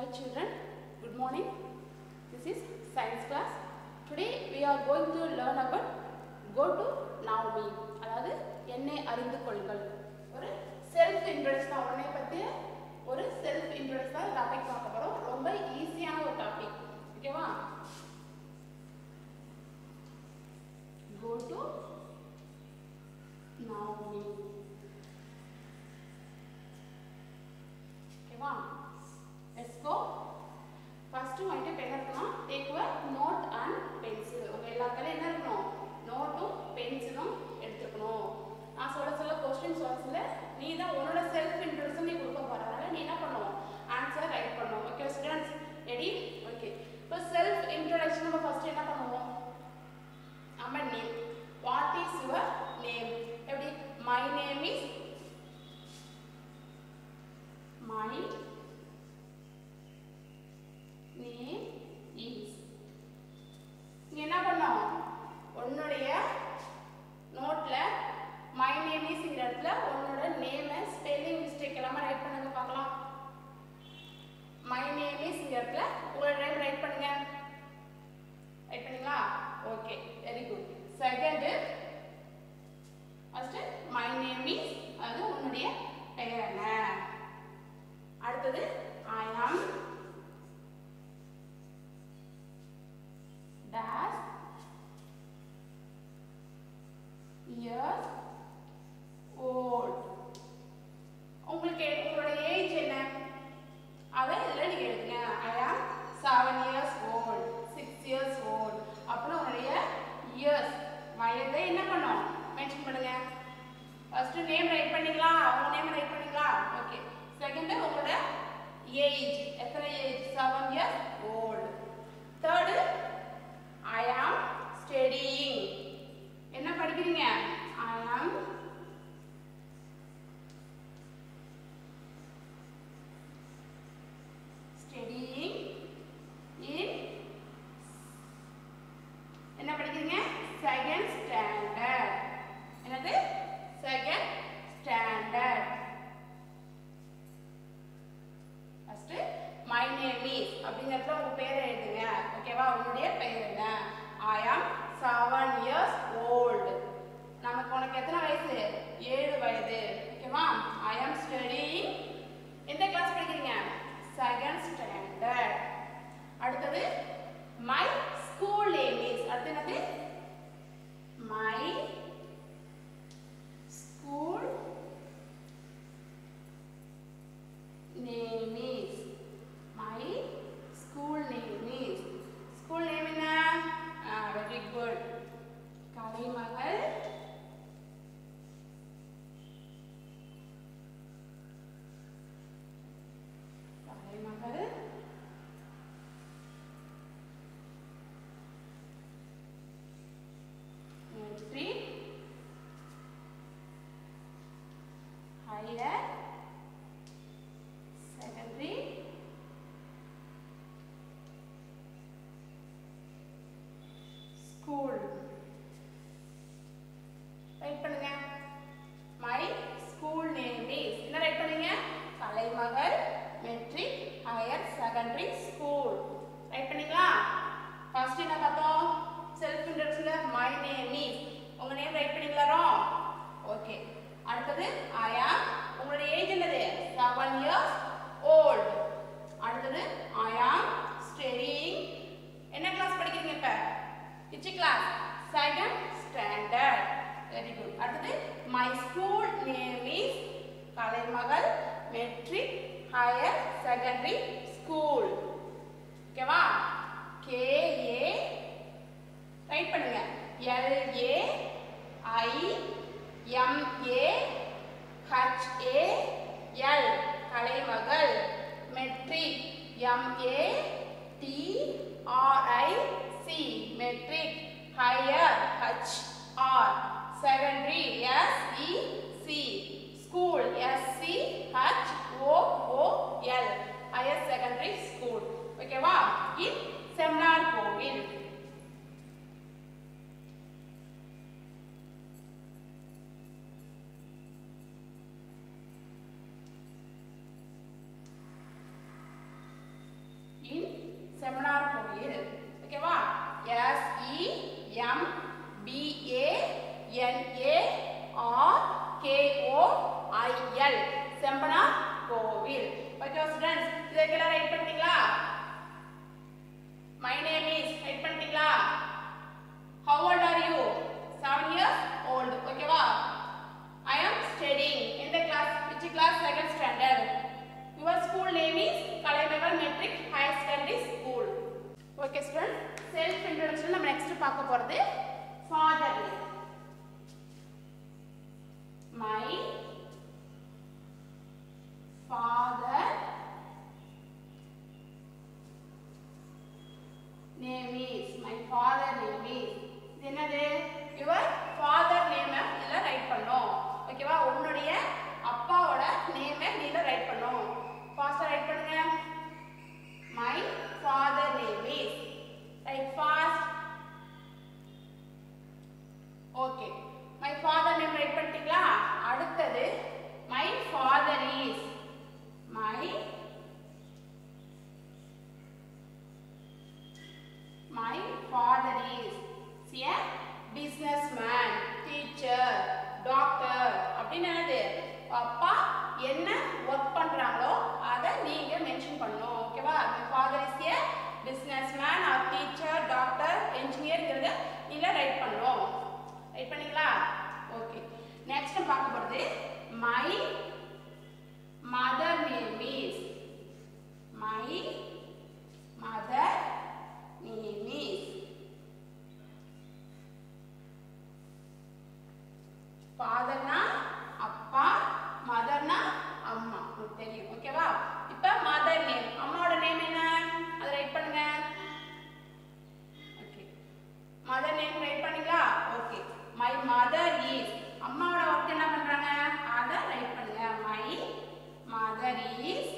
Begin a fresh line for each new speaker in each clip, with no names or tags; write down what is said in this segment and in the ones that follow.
Hi children, good morning. This is science class. Today we are going to learn about go to Naomi. அதாவது என்னை அறிந்து கொள்ளுங்கள் ஒரு self introduction அவனை பற்றிய ஒரு செல்ஃப் இன்ட்ரடக்ஷன் உன்னுடைய நோட்டில் மை நேம் இஸ்ங்கிற இடத்துல உன்னோட நேமை ஸ்பெல்லிங் மிஸ்டேக் இல்லாமல் ரைட் பண்ணுங்க பார்க்கலாம். மை நேம் இஸ்ங்கிற இடத்துல உங்களோட நேம் ரைட் பண்ணுங்க. ரைட் பண்ணீங்களா? Okay very good second first my name is அது உன்னுடைய பெயர் என்ன? அடுத்தது ஐ ஆம் அதையும் ரைட் பண்ணீங்களா ஓகே செகண்ட் உங்களோட ஏஜ் எத்தனை age seven years old third I am studying என்ன படிக்கிறீங்க? ஐ ஆம் studying in என்ன படிக்கிறீங்க? செகண்ட் ஓகே ஸ்டூடெண்ட்ஸ் இதற்கெல்லாம் ரைட் பண்ணிட்டீங்களா name is my father name is. இது என்னது? யுவர் ஃபாதர் நேமை இதில் ரைட் பண்ணோம். ஓகேவா உன்னுடைய அப்பாவோட நேமை நீல ரைட் பண்ணும். ஃபாஸ்ட்டாக ரைட் பண்ணுங்க. My father name is write fast okay my father name write பண்ணிட்டீங்களா? அடுத்தது my father is my a businessman, teacher, doctor அப்படின்னு என்னது அப்பா என்ன ஒர்க் பண்றாங்களோ அதை நீங்க மென்ஷன் பண்ணணும் ஓகேவா my father is a businessman or teacher, doctor, engineerங்கிறத நீங்க ரைட் பண்ணணும் ரைட் பண்ணீங்களா ஓகே நெக்ஸ்ட் நம்ம பார்க்க போறது my mother name is my mother name is ஃபாதர்னா அப்பா மதர்னா அம்மா. உங்களுக்கு தெரியும் ஓகேவா இப்போ மதர் நேம் அம்மாவோட நேம் என்ன? அதை ரைட் பண்ணுங்க. ஓகே மதர் நேம் ரைட் பண்ணீங்களா? ஓகே மை மதர் இஸ் அம்மாவோட ஒர்க் என்ன பண்றாங்க? அதை ரைட் பண்ணுங்க. மை மதர் இஸ்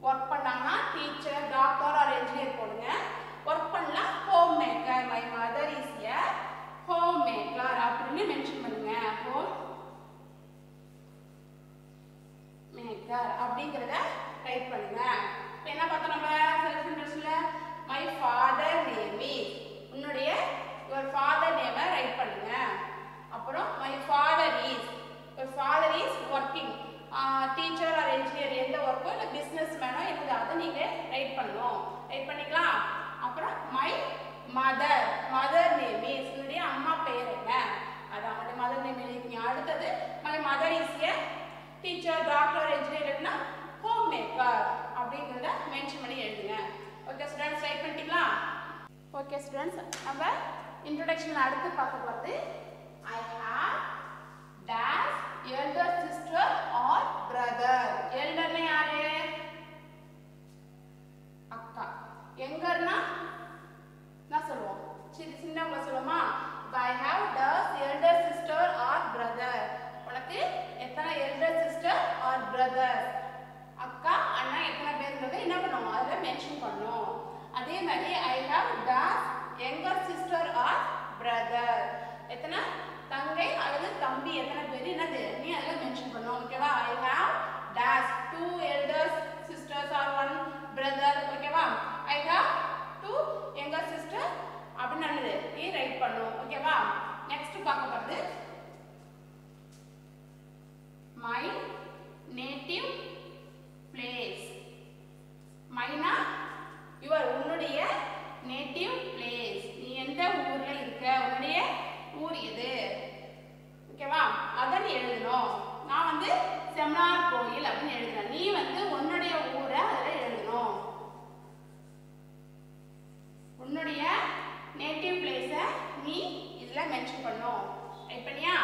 ஒர்க் பண்ணாங்கன்னா டீச்சர் டாக்டர் ஆர் என்ஜினியர் போடுங்க ஒர்க் பண்ணலாம் home maker my mother is a home maker அப்படின்னு மென்ஷன் பண்ணுங்க ஹோம் மேக்கர் அப்படிங்கிறத டைப் பண்ணுங்க இப்போ என்ன பார்த்தோம் நம்ம செல்ஃப் இன்ட்ரெஸ்ட்ல மை ஃபாதர் நேம் இஸ் உன்னுடைய யுவர் ஃபாதர் நேமை ரைட் பண்ணுங்க அப்புறம் my father is your father is working teacher or engineer எந்த ஒர்க்கோ இல்லை பிஸ்னஸ் வந்து நீங்கள் ரைட் பண்ணணும் ரைட் பண்ணிக்கலாம். அப்புறம் my mother mother name is என்னுடைய அம்மா பெயர் என்ன? அது அவங்களுடைய மதர் நேம் எழுதிக்கீங்க அடுத்தது my mother is a teacher doctor என்ஜினியர்னா home maker அப்படிங்கிறத மென்ஷன் பண்ணி எழுதுங்க. ஓகே ஸ்டூடெண்ட்ஸ் ரைட் பண்ணிட்டீங்களா? ஓகே ஸ்டூடெண்ட்ஸ் நம்ம இன்ட்ரொடக்ஷன் அடுத்து பார்க்க போகிறது I have dash elder sister or brother எல்டர்னா யாரு அக்கா எங்கர்னா என்ன சொல்லுவோம் சின்ன சின்னவங்கள சொல்லுவோமா I have dash elder sister or brother உனக்கு எத்தனை எல்டர் சிஸ்டர் ஆர் பிரதர் அக்கா அண்ணா எத்தனை பேருங்கிறத என்ன பண்ணுவோம் அதில் மென்ஷன் பண்ணணும் அதே மாதிரி I have dash younger sister or brother எத்தனை தங்கை அல்லது தம்பி எத்தனை பேர் என்னது நீ அதில் மென்ஷன் பண்ணணும் ஓகேவா I have dash two elders sisters or one brother ஓகேவா I have two younger sister அப்படின்னு என்னது நீ ரைட் பண்ணும் ஓகேவா நெக்ஸ்ட் பார்க்க போகிறது மை நேட்டிவ் பிளேஸ் மைனா யுவர் உன்னுடைய நேட்டிவ் பிளேஸ் நீ எந்த ஊர்ல இருக்க உன்னுடைய ஊர் எது ஓகேவா அதை நீ எழுதணும் நான் வந்து செம்னார் கோயில் அப்படின்னு எழுதுறேன் நீ வந்து உன்னுடைய ஊரை அதில் எழுதணும் உன்னுடைய நேட்டிவ் பிளேஸை நீ இதில் மென்ஷன் பண்ணும் ரைட் பண்ணியா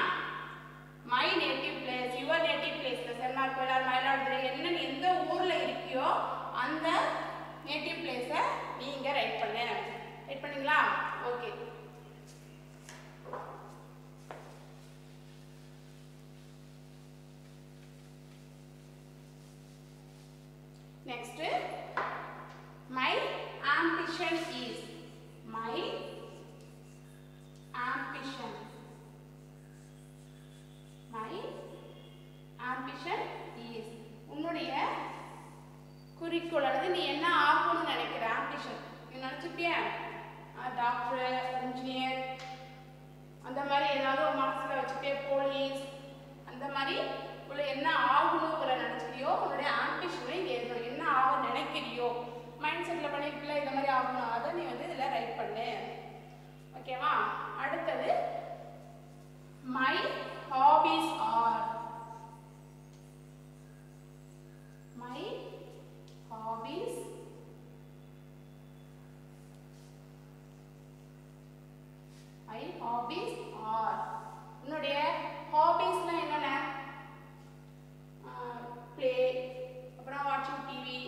my native place your native கோயிலார் Mayiladuthurai என்னென்னு எந்த ஊரில் இருக்கியோ அந்த நேட்டிவ் பிளேஸை நீங்கள் ரைட் பண்ணு. ரைட் பண்ணிங்களா? Okay next my ambition is my ambition. My ambition is உன்னுடைய குறிக்கோள் அல்லது நீ என்ன ஆகணும்னு நினைக்கிற ஆம்பிஷன் நீ நினச்சிப்பியா டாக்டர் இன்ஜினியர் அந்த மாதிரி ஏதாவது ஒரு மனசில் வச்சுட்டே போலீஸ் அந்த மாதிரி உள்ள என்ன ஆகணுங்கிற நினச்சிக்கிறியோ உன்னுடைய ஆம்பிஷனை இங்கே எழுதணும் என்ன ஆக நினைக்கிறியோ மைண்ட் செட்டில் பண்ணிருக்கல இந்த மாதிரி ஆகணும். அதை நீ வந்து இதில் ரைட் பண்ணு. ஓகேவா அடுத்தது my hobbies are my hobbies my hobbies are உன்னுடைய ஹாபிஸ்லாம் என்னென்ன ப்ளே அப்புறம் வாட்சிங் டிவி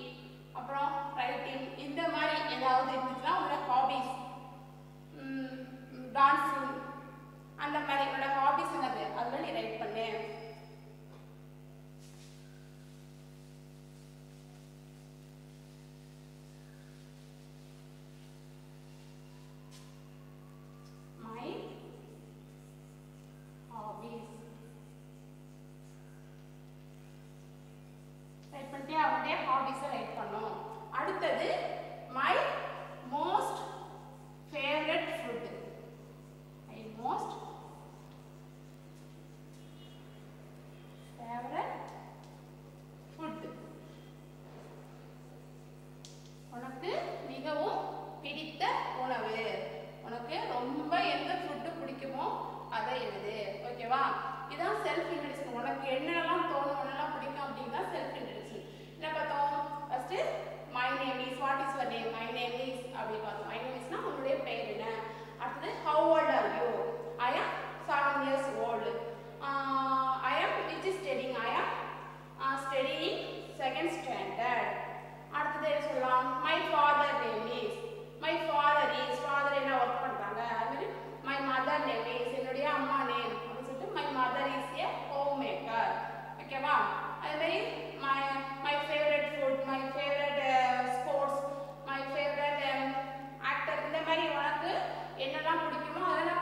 அப்புறம் ரைட்டிங் இந்த மாதிரி ஏதாவது இருந்துச்சுன்னா உன்னோட ஹாபிஸ் டான்ஸிங் அந்த மாதிரி உன்னோட ஹாபிஸ் என்னது அதில் நீ ரைட் பண்ணு மை ஹாபிஸ் ரைட் பண்ணிட்டு அவனுடைய ஹாபிஸை ரைட் பண்ணோம். அடுத்தது my most favourite food my most favourite food உனக்கு மிகவும் பிடித்த உணவு. உனக்கு ரொம்ப எந்த ஃபுட்டு பிடிக்குமோ அதை எழுது ஓகேவா இதான் செல்ஃப் இன்ட்ரெஸ்ட் உனக்கு என்னெல்லாம் தோணும் என்னெல்லாம் பிடிக்கும் அப்படின்னா self interest first my name is what is your name my name is அப்படி பார்த்தோம். மை நேம் இஸ்னா உன்னுடைய பெயர் என்ன? அடுத்தது how old are you I am seven years old I ஆம் விச் இஸ் ஸ்டடிங் ஐ ஆம் ஸ்டடிங் செகண்ட் ஸ்டாண்டர்ட் அடுத்தது என்ன சொல்லலாம்? My father name is my father is father என்ன ஒர்க் பண்ணுறாங்க அது மை மதர் நேம் இஸ் என்னுடைய அம்மா நேம் அப்படின்னு சொல்லிட்டு my mother is a home maker ஓகேவா அதுமாரி my my favourite food my favourite sports my favourite actor இந்த மாதிரி உனக்கு என்னெல்லாம் பிடிக்குமோ அதை